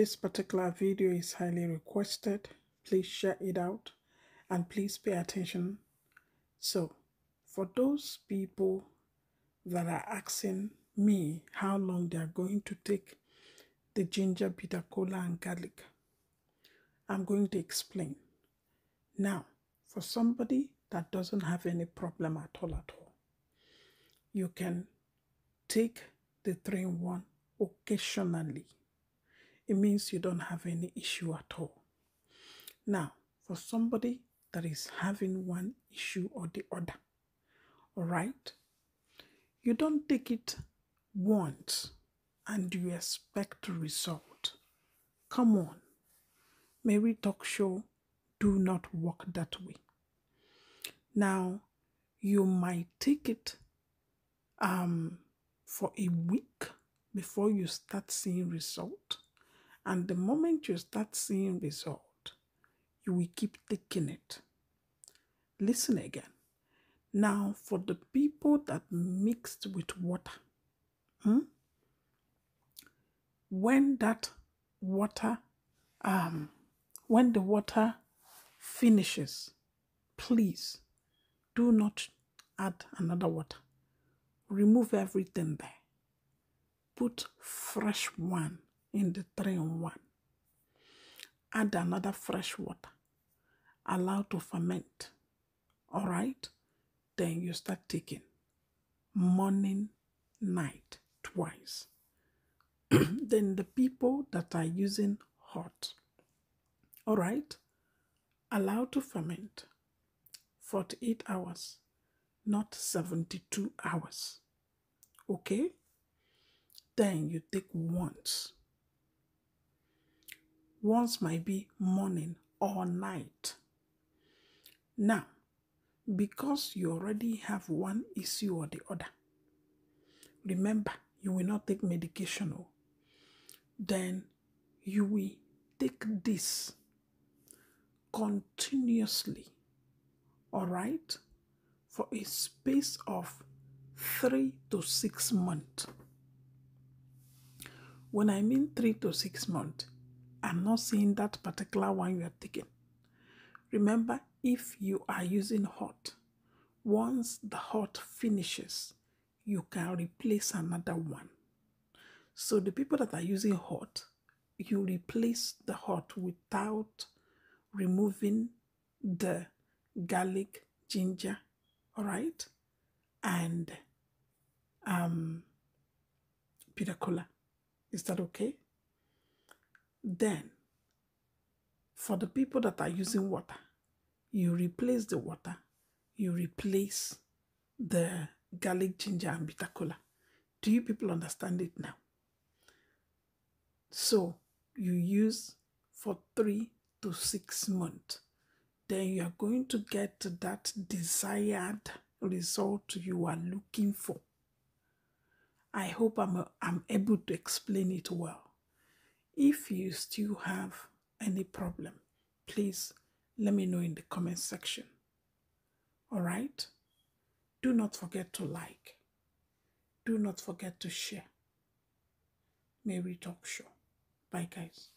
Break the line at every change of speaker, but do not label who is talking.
This particular video is highly requested. Please share it out and please pay attention. So, for those people that are asking me how long they are going to take the ginger, bitter kola, and garlic, I'm going to explain. Now, for somebody that doesn't have any problem at all at all, you can take the three in one occasionally. It means you don't have any issue at all. Now, for somebody that is having one issue or the other, all right, you don't take it once and you expect a result. Come on. Mary Talk Show do not work that way. Now, you might take it um, for a week before you start seeing result. And the moment you start seeing result, you will keep taking it. Listen again. Now, for the people that mixed with water, hmm, when that water, um, when the water finishes, please do not add another water. Remove everything there. Put fresh one in the three in one. Add another fresh water. Allow to ferment. All right? Then you start taking morning, night, twice. then the people that are using hot, all right, allow to ferment 48 hours, not 72 hours. Okay? Then you take once. Once might be morning or night. Now, because you already have one issue or the other, remember, you will not take medication. Oh. Then you will take this continuously, all right, for a space of three to six months. When I mean three to six months, I'm not seeing that particular one you are taking. Remember, if you are using hot, once the hot finishes, you can replace another one. So the people that are using hot, you replace the hot without removing the garlic, ginger, all right, and um, bitter kola. Is that okay? Then, for the people that are using water, you replace the water, you replace the garlic, ginger, and bitter kola. Do you people understand it now? So, you use for three to six months. Then you are going to get that desired result you are looking for. I hope I'm, I'm able to explain it well. If you still have any problem, please let me know in the comment section. All right? Do not forget to like. Do not forget to share. Mary Talk Show. Bye, guys.